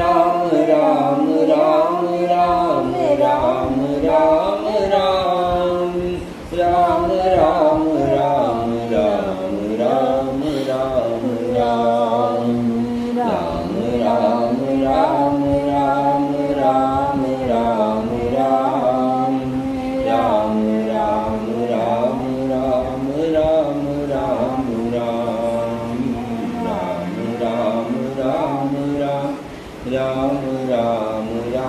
Ram Ram Ram Ram ya mu ya mu ya